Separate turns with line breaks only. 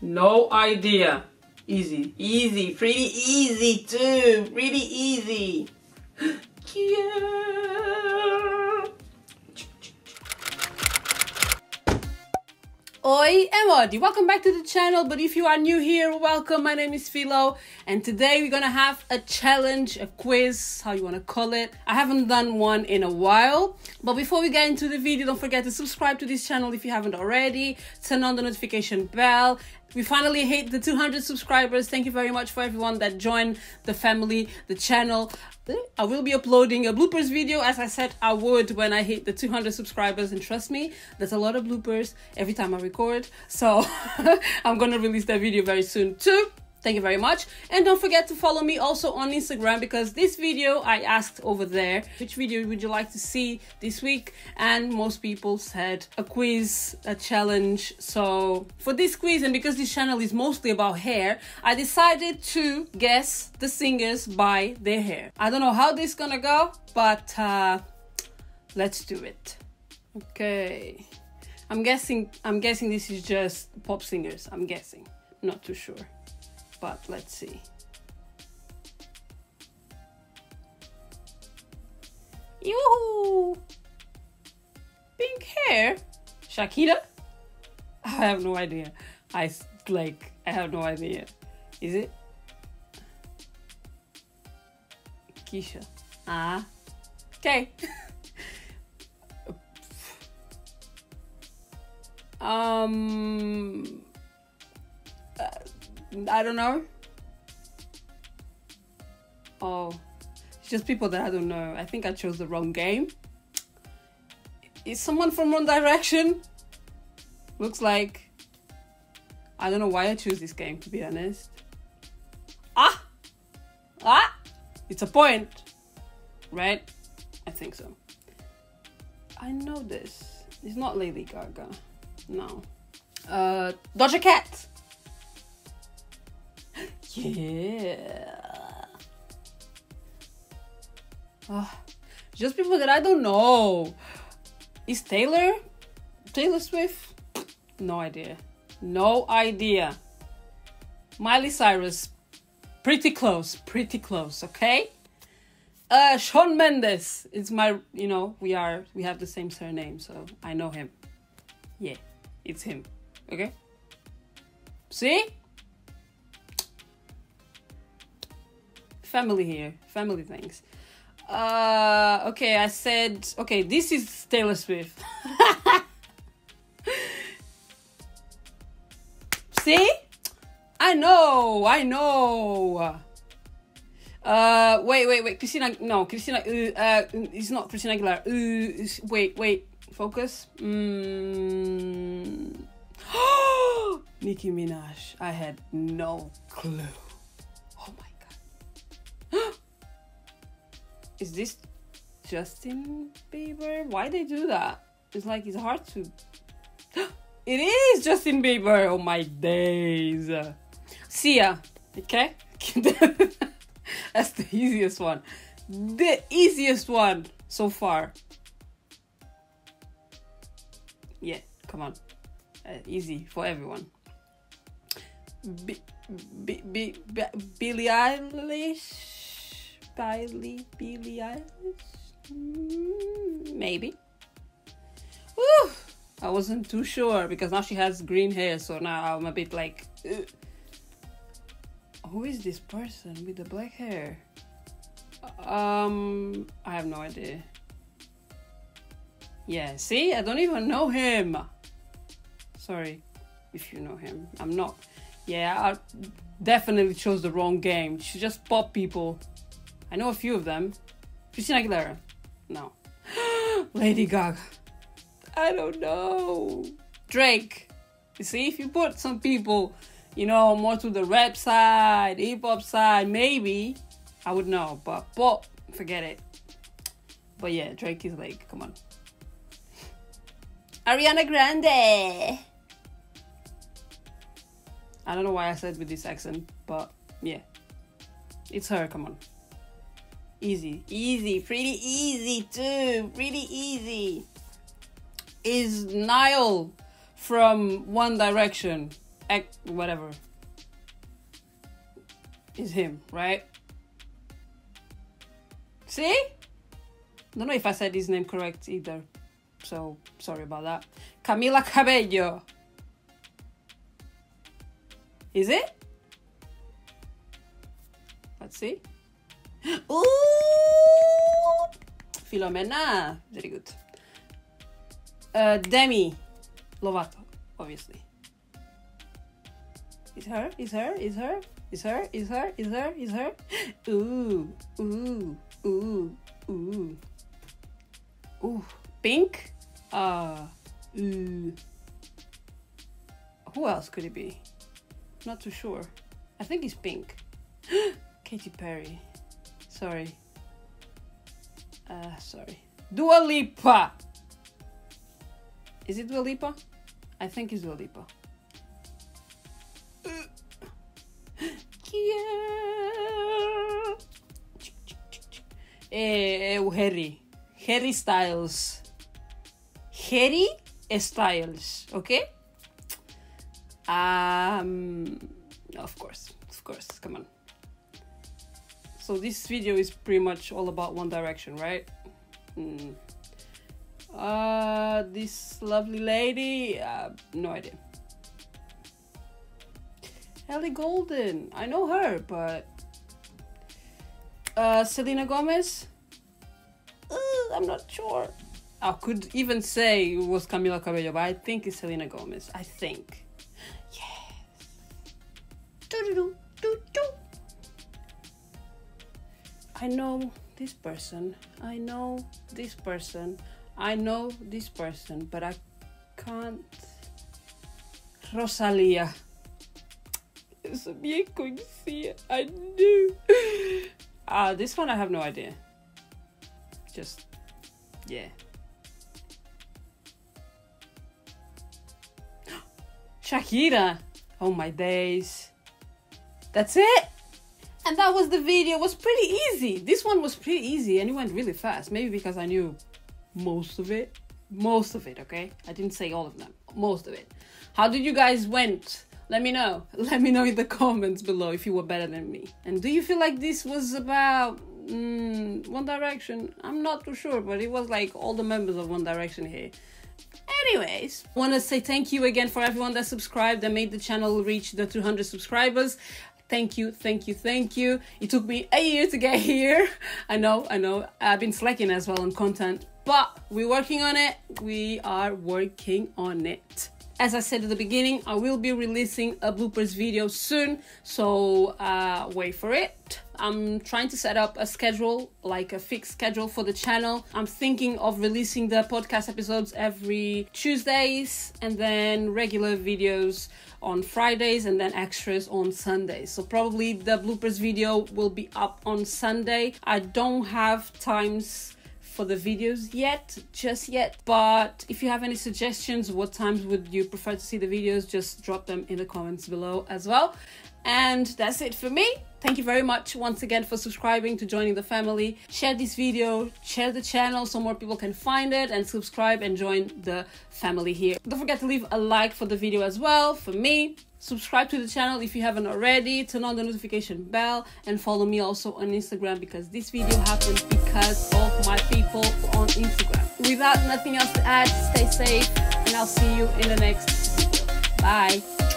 No idea. Easy. Easy. Pretty easy too. Pretty easy. Oi, Emodi, welcome back to the channel. But if you are new here, welcome. My name is Filó, and today we're gonna have a challenge, a quiz, how you wanna call it. I haven't done one in a while, but before we get into the video, don't forget to subscribe to this channel if you haven't already. Turn on the notification bell. We finally hit the 200 subscribers. Thank you very much for everyone that joined the family, the channel. I will be uploading a bloopers video as I said I would when I hit the 200 subscribers and trust me there's a lot of bloopers every time I record so I'm gonna release that video very soon too Thank you very much. And don't forget to follow me also on Instagram because this video I asked over there, which video would you like to see this week? And most people said a quiz, a challenge. So for this quiz, and because this channel is mostly about hair, I decided to guess the singers by their hair. I don't know how this is gonna go, but uh, let's do it. Okay. I'm guessing I'm guessing this is just pop singers. I'm guessing. Not too sure but let's see. Yoo-hoo! Pink hair? Shakira? I have no idea. I like, I have no idea. Is it? Keisha. Ah. Okay. um I don't know. Oh, it's just people that I don't know. I think I chose the wrong game. Is someone from One Direction? Looks like. I don't know why I choose this game, to be honest. Ah! Ah! It's a point! Right? I think so. I know this. It's not Lady Gaga. No. Uh, Doja Cat! Yeah. Just people that I don't know. Is Taylor? Taylor Swift? No idea. No idea. Miley Cyrus. Pretty close. Pretty close, okay? Uh Shawn Mendes. It's my you know, we are we have the same surname, so I know him. Yeah, it's him. Okay? See? Family here family things. Uh okay i said okay this is taylor swift. See? I know i know. Uh wait wait wait christina no christina uh, uh it's not christina aguilera. Uh, wait wait focus. Mm. nicki minaj i had no clue is this Justin Bieber? Why they do that? It's like it's hard to. it is Justin Bieber. Oh my days. Sia. Okay. That's the easiest one. The easiest one so far. Yeah, come on. Uh, easy for everyone. B- B- B- B- Billie Eilish. Billie, Billie Eilish? Maybe. Whew, I wasn't too sure because now she has green hair, so now I'm a bit like. Ugh. Who is this person with the black hair? Um, I have no idea. Yeah, see, I don't even know him. Sorry if you know him. I'm not. Yeah, I definitely chose the wrong game. She just pop people. I know a few of them. Christina Aguilera. No. Lady Gaga. I don't know. Drake. You see, if you put some people, you know, more to the rap side, hip hop side, maybe I would know. But pop, forget it. But yeah, Drake is like, come on. Ariana Grande. I don't know why I said with this accent, but yeah. It's her, come on. Easy. Easy. Pretty easy too. Pretty easy. Is Niall from One Direction? X, whatever. Is him, right? See? Don't know if I said his name correct either. So sorry about that. Camila Cabello. Is it? Let's see. Ooh! Filomena. Very good. Uh, Demi Lovato, obviously. Is her? Is her? Is her? Is her? Is her? Is her? Is her? Ooh, ooh, ooh, ooh. Ooh, pink? Uh, ooh. Who else could it be? Not too sure. I think it's pink. Katy Perry. Sorry. Uh, sorry. Dua Lipa. Is it Dua Lipa? I think it's Dua Lipa. É, é o Harry. Harry Styles. Harry Styles, okay? Um, of course, of course, come on. So this video is pretty much all about One Direction, right? Mm. Uh, this lovely lady, uh, no idea. Ellie Goulding, I know her, but uh, Selena Gomez, uh, I'm not sure. I could even say it was Camila Cabello, but I think it's Selena Gomez. I think. Yes. Doo-doo-doo, doo-doo. I know this person. I know this person. I know this person, but I can't. Rosalia. Es bien conocida. I knew. Uh, this one I have no idea. Just, yeah. Shakira. Oh my days. That's it. And that was the video. It was pretty easy. This one was pretty easy and it went really fast. Maybe because I knew most of it. Most of it, okay? I didn't say all of them. Most of it. How did you guys went? Let me know. Let me know in the comments below if you were better than me. And do you feel like this was about mm, One Direction? I'm not too sure, but it was like all the members of One Direction here. Anyways, want to say thank you again for everyone that subscribed and made the channel reach the 200 subscribers. Thank you, thank you, thank you. It took me a year to get here. I know, I know. I've been slacking as well on content, but we're working on it. We are working on it. As I said at the beginning, I will be releasing a bloopers video soon, so uh, wait for it. I'm trying to set up a schedule, like a fixed schedule for the channel. I'm thinking of releasing the podcast episodes every Tuesdays and then regular videos on Fridays and then extras on Sundays. So probably the bloopers video will be up on Sunday. I don't have times for the videos yet, just yet. But if you have any suggestions, what times would you prefer to see the videos, just drop them in the comments below as well. And that's it for me. Thank you very much once again for subscribing to joining the family. Share this video, share the channel so more people can find it and subscribe and join the family here. Don't forget to leave a like for the video as well for me. Subscribe to the channel if you haven't already, turn on the notification bell and follow me also on Instagram because this video happened because of my people on Instagram. Without nothing else to add, stay safe and I'll see you in the next video. Bye.